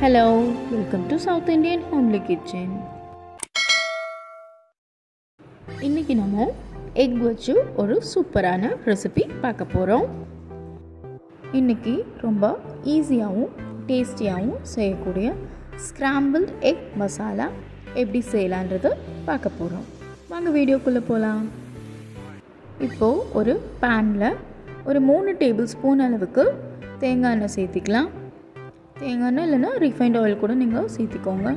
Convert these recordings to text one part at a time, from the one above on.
Hello welcome to south Indian family kitchen இன்றைக்கி நம்ம egg வச்சு ஒரு சூப்பரான ரெசிபி பார்க்க போகிறோம் இன்றைக்கி ரொம்ப ஈஸியாகவும் டேஸ்டியாகவும் செய்யக்கூடிய ஸ்க்ராம்பிள் எக் மசாலா எப்படி செய்யலான்றது பார்க்க போகிறோம் வாங்க வீடியோக்குள்ளே போகலாம் இப்போது ஒரு பேனில் ஒரு மூணு டேபிள் ஸ்பூன் அளவுக்கு தேங்காய் எண்ணெய் சேர்த்திக்கலாம். தேங்காய் எண்ணெய் இல்லைன்னா ரிஃபைண்ட் ஆயில் கூட நீங்கள் சேர்த்திக்கோங்க.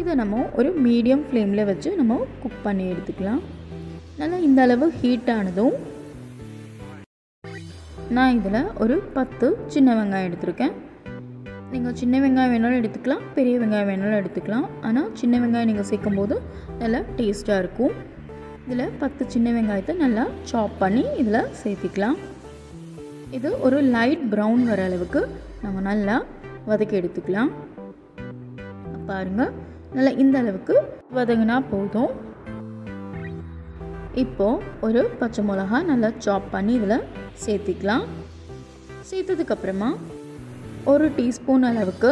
இதை நம்ம ஒரு மீடியம் ஃப்ளேமில் வச்சு நம்ம குக் பண்ணி எடுத்துக்கலாம். நல்லா இந்த அளவு ஹீட் ஆனதும் நான் இதில் ஒரு பத்து சின்ன வெங்காயம் எடுத்திருக்கேன். நீங்கள் சின்ன வெங்காயம் வேணாலும் எடுத்துக்கலாம் பெரிய வெங்காயம் வேணாலும் எடுத்துக்கலாம். ஆனால் சின்ன வெங்காயம் நீங்கள் சேர்க்கும் போது நல்லா டேஸ்ட்டாக இருக்கும். இதில் பத்து சின்ன வெங்காயத்தை நல்லா சாப் பண்ணி இதில் சேர்த்திக்கலாம். இது ஒரு லைட் ப்ரௌன் வர அளவுக்கு நம்ம நல்லா வதக்கி எடுத்துக்கலாம். பாருங்கள் நல்லா இந்த அளவுக்கு வதங்கினா போதும். இப்போது ஒரு பச்சை மிளகா நல்லா சாப் பண்ணி இதில் சேர்த்திக்கலாம். சேர்த்ததுக்கப்புறமா ஒரு டீஸ்பூன் அளவுக்கு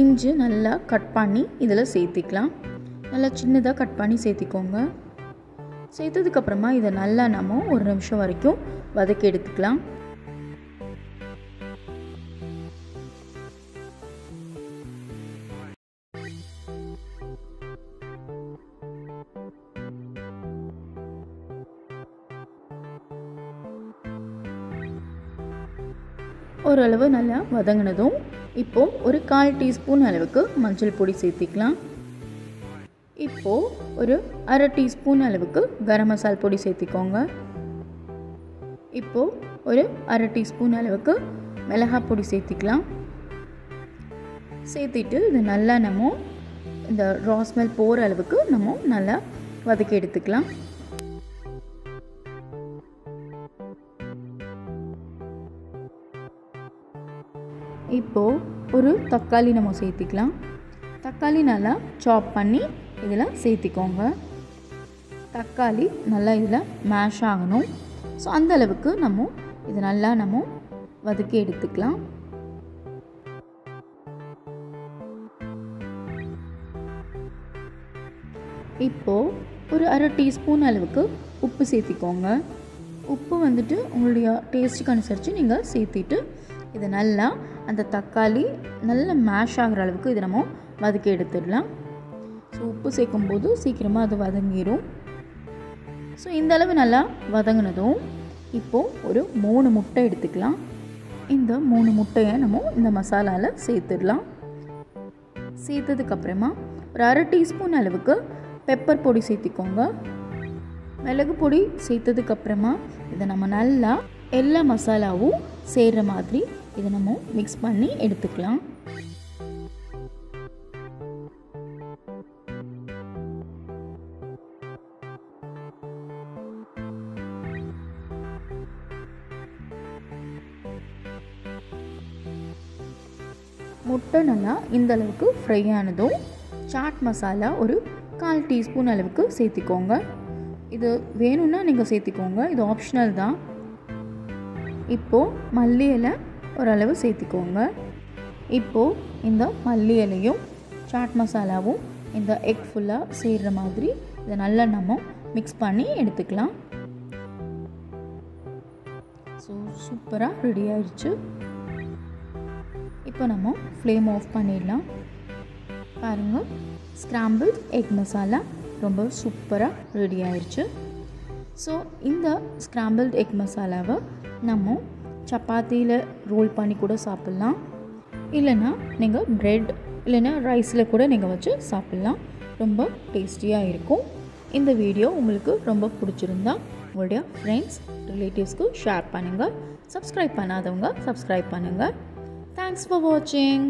இஞ்சி நல்லா கட் பண்ணி இதில் சேர்த்திக்கலாம். நல்லா சின்னதாக கட் பண்ணி சேர்த்திக்கோங்க. சேர்த்ததுக்கப்புறமா இதை நல்லா நம்ம ஒரு நிமிஷம் வரைக்கும் வதக்கி எடுத்துக்கலாம். ஓரளவு நல்லா வதங்கினதும் இப்போது ஒரு கால் டீஸ்பூன் அளவுக்கு மஞ்சள் பொடி சேர்த்திக்கலாம். இப்போது ஒரு அரை டீஸ்பூன் அளவுக்கு கரம் மசால் பொடி சேர்த்திக்கோங்க. இப்போது ஒரு அரை டீஸ்பூன் அளவுக்கு மிளகாய் பொடி சேர்த்திக்கலாம். சேர்த்திட்டு இது நல்லா நம்ம இந்த ராஸ்மெல் போகிற அளவுக்கு நம்ம நல்லா வதக்கி எடுத்துக்கலாம். இப்போது ஒரு தக்காளி நம்ம சேர்த்திக்கலாம். தக்காளி நல்லா சாப் பண்ணி இதில் சேர்த்திக்கோங்க. தக்காளி நல்லா இதில் மேஷ் ஆகணும். ஸோ அந்த அளவுக்கு நம்ம இது நல்லா நம்ம வதக்கி எடுத்துக்கலாம். இப்போது ஒரு அரை டீஸ்பூன் அளவுக்கு உப்பு சேர்த்திக்கோங்க. உப்பு வந்துட்டு உங்களுடைய டேஸ்ட்டுக்கு அனுசரித்து நீங்கள் சேர்த்திட்டு இது நல்லா அந்த தக்காளி நல்லா மேஷ் ஆகிற அளவுக்கு இதை நம்ம வதக்கி எடுத்துடலாம். ஸோ உப்பு சேர்க்கும்போது சீக்கிரமாக அது வதங்கிடும் ஸோ இந்த அளவு நல்லா வதங்கினதும் இப்போது ஒரு மூணு முட்டை எடுத்துக்கலாம். இந்த மூணு முட்டையை நம்ம இந்த மசாலாவில் சேர்த்துடலாம். சேர்த்ததுக்கப்புறமா ஒரு அரை டீஸ்பூன் அளவுக்கு பெப்பர் பொடி சேர்த்திக்கோங்க. மிளகு பொடி சேர்த்ததுக்கப்புறமா இதை நம்ம நல்லா எல்லா மசாலாவும் சேர்கிற மாதிரி இதை நம்ம மிக்ஸ் பண்ணி எடுத்துக்கலாம். முட்டை நல்லா இந்த அளவுக்கு ஃப்ரை ஆனதும் சாட் மசாலா ஒரு கால் டீஸ்பூன் அளவுக்கு சேர்த்திக்கோங்க. இது வேணும்னா நீங்கள் சேர்த்திக்கோங்க இது ஆப்ஷனல் தான். இப்போது மல்லி இலை ஓரளவு சேர்த்திக்கோங்க. இப்போது இந்த மல்லி இலையும் சாட் மசாலாவும் இந்த எக் ஃபுல்லாக சேர்கிற மாதிரி இதை நல்லா நம்ம மிக்ஸ் பண்ணி எடுத்துக்கலாம். ஸோ சூப்பராக ரெடி ஆயிடுச்சு இப்போ நம்ம ஃப்ளேம் ஆஃப் பண்ணிடலாம். பாருங்கள் ஸ்க்ராம்பிள் எக் மசாலா ரொம்ப சூப்பராக ரெடி ஆயிடுச்சு ஸோ இந்த ஸ்க்ராம்பிள் எக் மசாலாவை நம்ம சப்பாத்தியில் ரோல் பண்ணி கூட சாப்பிட்லாம். இல்லைன்னா நீங்கள் ப்ரெட் இல்லைன்னா ரைஸில் கூட நீங்கள் வச்சு சாப்பிட்லாம். ரொம்ப டேஸ்டியாக இருக்கும். இந்த வீடியோ உங்களுக்கு ரொம்ப பிடிச்சிருந்தா உங்களுடைய ஃப்ரெண்ட்ஸ் ரிலேட்டிவ்ஸ்க்கு ஷேர் பண்ணுங்கள் சப்ஸ்கிரைப் பண்ணாதவங்க சப்ஸ்கிரைப் பண்ணுங்கள் தேங்க்ஸ் ஃபார் வாட்சிங்